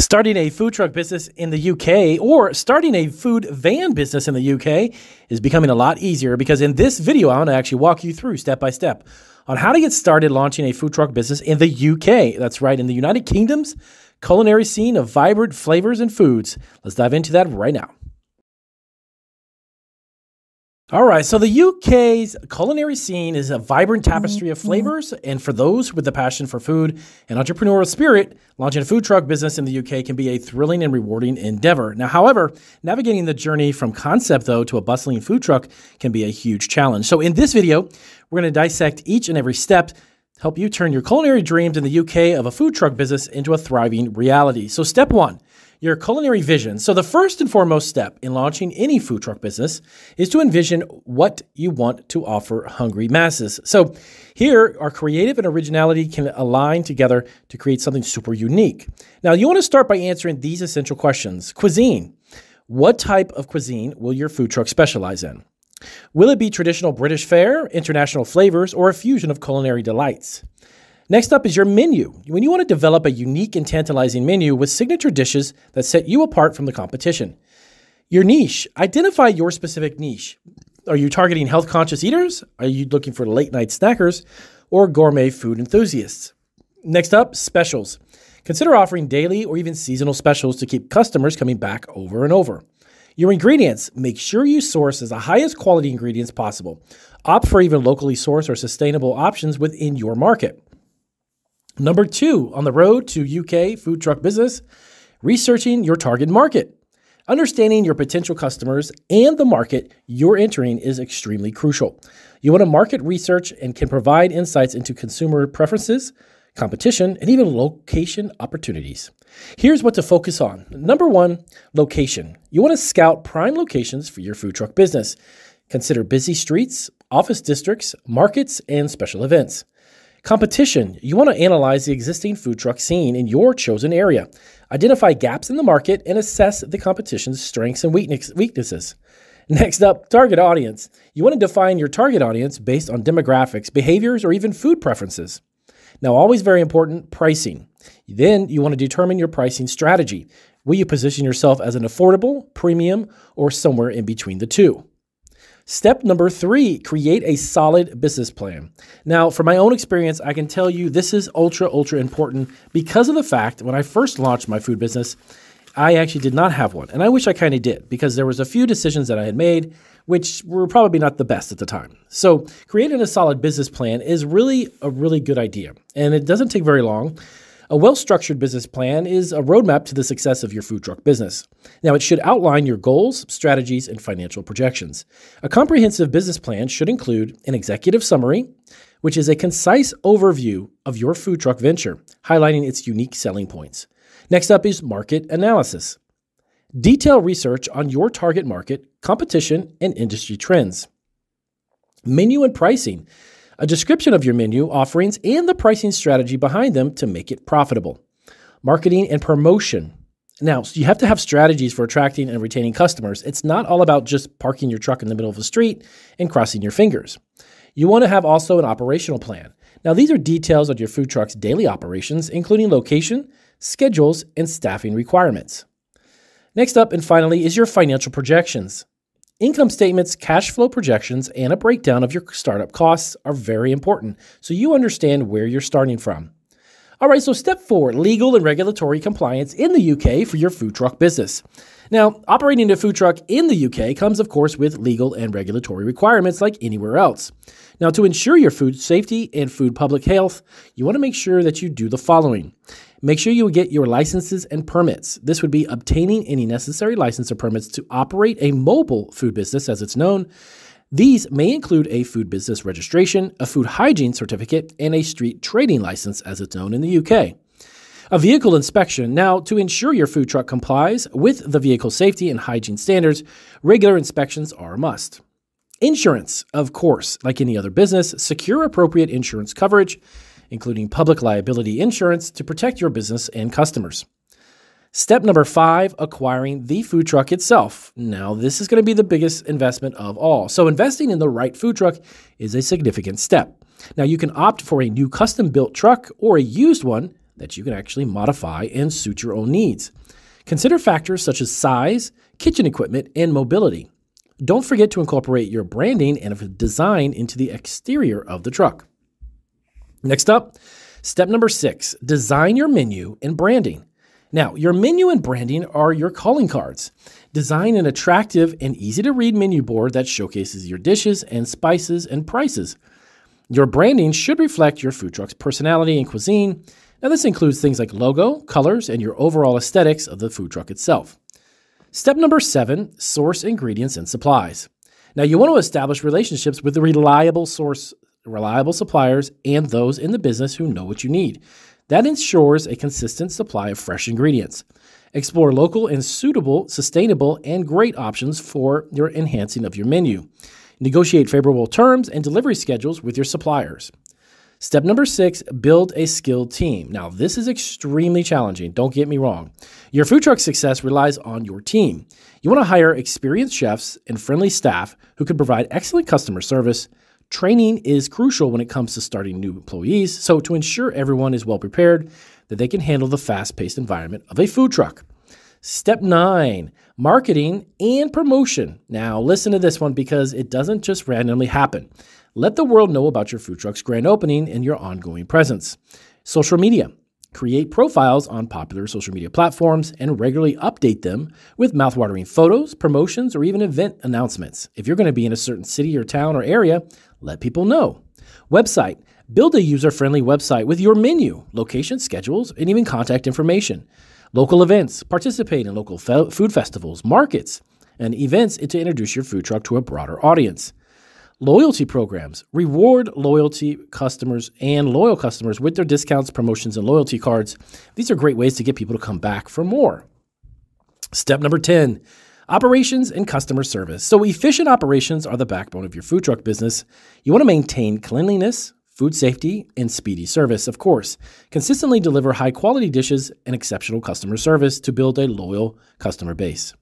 Starting a food truck business in the UK or starting a food van business in the UK is becoming a lot easier because in this video, I want to actually walk you through step by step on how to get started launching a food truck business in the UK. That's right, in the United Kingdom's culinary scene of vibrant flavors and foods. Let's dive into that right now. All right, so the UK's culinary scene is a vibrant tapestry of mm-hmm. flavors, and for those with the passion for food and entrepreneurial spirit, launching a food truck business in the UK can be a thrilling and rewarding endeavor. Now, however, navigating the journey from concept though to a bustling food truck can be a huge challenge. So, in this video, we're going to dissect each and every step help you turn your culinary dreams in the UK of a food truck business into a thriving reality. So, step one your culinary vision. So, the first and foremost step in launching any food truck business is to envision what you want to offer hungry masses. So, here, our creative and originality can align together to create something super unique. Now, you want to start by answering these essential questions Cuisine. What type of cuisine will your food truck specialize in? Will it be traditional British fare, international flavors, or a fusion of culinary delights? Next up is your menu. When you want to develop a unique and tantalizing menu with signature dishes that set you apart from the competition. Your niche. Identify your specific niche. Are you targeting health conscious eaters? Are you looking for late night snackers or gourmet food enthusiasts? Next up, specials. Consider offering daily or even seasonal specials to keep customers coming back over and over. Your ingredients. Make sure you source as the highest quality ingredients possible. Opt for even locally sourced or sustainable options within your market. Number two, on the road to UK food truck business, researching your target market. Understanding your potential customers and the market you're entering is extremely crucial. You want to market research and can provide insights into consumer preferences, competition, and even location opportunities. Here's what to focus on. Number one, location. You want to scout prime locations for your food truck business. Consider busy streets, office districts, markets, and special events. Competition. You want to analyze the existing food truck scene in your chosen area. Identify gaps in the market and assess the competition's strengths and weaknesses. Next up, target audience. You want to define your target audience based on demographics, behaviors, or even food preferences. Now, always very important pricing. Then you want to determine your pricing strategy. Will you position yourself as an affordable, premium, or somewhere in between the two? Step number three, create a solid business plan. Now, from my own experience, I can tell you this is ultra, ultra important because of the fact when I first launched my food business, I actually did not have one. And I wish I kind of did because there was a few decisions that I had made which were probably not the best at the time. So, creating a solid business plan is really a really good idea. And it doesn't take very long. A well structured business plan is a roadmap to the success of your food truck business. Now, it should outline your goals, strategies, and financial projections. A comprehensive business plan should include an executive summary, which is a concise overview of your food truck venture, highlighting its unique selling points. Next up is market analysis. Detail research on your target market, competition, and industry trends. Menu and pricing a description of your menu, offerings, and the pricing strategy behind them to make it profitable. Marketing and promotion. Now, you have to have strategies for attracting and retaining customers. It's not all about just parking your truck in the middle of the street and crossing your fingers. You want to have also an operational plan. Now, these are details of your food truck's daily operations, including location, schedules, and staffing requirements. Next up, and finally, is your financial projections. Income statements, cash flow projections, and a breakdown of your startup costs are very important so you understand where you're starting from. All right, so step four legal and regulatory compliance in the UK for your food truck business. Now, operating a food truck in the UK comes, of course, with legal and regulatory requirements like anywhere else. Now, to ensure your food safety and food public health, you want to make sure that you do the following Make sure you get your licenses and permits. This would be obtaining any necessary license or permits to operate a mobile food business, as it's known. These may include a food business registration, a food hygiene certificate, and a street trading license, as it's known in the UK. A vehicle inspection. Now, to ensure your food truck complies with the vehicle safety and hygiene standards, regular inspections are a must. Insurance, of course, like any other business, secure appropriate insurance coverage including public liability insurance to protect your business and customers. Step number five, acquiring the food truck itself. Now, this is going to be the biggest investment of all. So, investing in the right food truck is a significant step. Now, you can opt for a new custom built truck or a used one that you can actually modify and suit your own needs. Consider factors such as size, kitchen equipment, and mobility. Don't forget to incorporate your branding and design into the exterior of the truck. Next up, step number six design your menu and branding. Now, your menu and branding are your calling cards. Design an attractive and easy to read menu board that showcases your dishes and spices and prices. Your branding should reflect your food truck's personality and cuisine. Now, this includes things like logo, colors, and your overall aesthetics of the food truck itself. Step number seven source ingredients and supplies. Now, you want to establish relationships with reliable source, reliable suppliers, and those in the business who know what you need. That ensures a consistent supply of fresh ingredients. Explore local and suitable, sustainable, and great options for your enhancing of your menu. Negotiate favorable terms and delivery schedules with your suppliers. Step number six, build a skilled team. Now, this is extremely challenging, don't get me wrong. Your food truck success relies on your team. You want to hire experienced chefs and friendly staff who can provide excellent customer service. Training is crucial when it comes to starting new employees, so to ensure everyone is well prepared, that they can handle the fast paced environment of a food truck. Step nine, marketing and promotion. Now, listen to this one because it doesn't just randomly happen. Let the world know about your food truck's grand opening and your ongoing presence. Social media. Create profiles on popular social media platforms and regularly update them with mouthwatering photos, promotions, or even event announcements. If you're going to be in a certain city or town or area, let people know. Website. Build a user friendly website with your menu, location, schedules, and even contact information. Local events. Participate in local fe- food festivals, markets, and events to introduce your food truck to a broader audience. Loyalty programs reward loyalty customers and loyal customers with their discounts, promotions, and loyalty cards. These are great ways to get people to come back for more. Step number 10 operations and customer service. So, efficient operations are the backbone of your food truck business. You want to maintain cleanliness, food safety, and speedy service, of course. Consistently deliver high quality dishes and exceptional customer service to build a loyal customer base.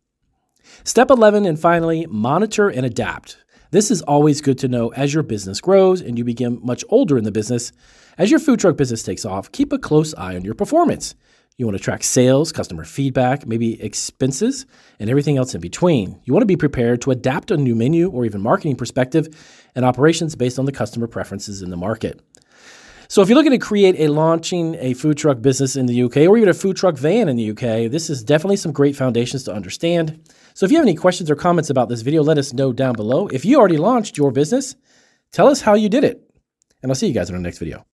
Step 11, and finally, monitor and adapt. This is always good to know as your business grows and you become much older in the business. As your food truck business takes off, keep a close eye on your performance. You want to track sales, customer feedback, maybe expenses, and everything else in between. You want to be prepared to adapt a new menu or even marketing perspective and operations based on the customer preferences in the market. So, if you're looking to create a launching a food truck business in the UK or even a food truck van in the UK, this is definitely some great foundations to understand. So if you have any questions or comments about this video, let us know down below. If you already launched your business, tell us how you did it. And I'll see you guys in our next video.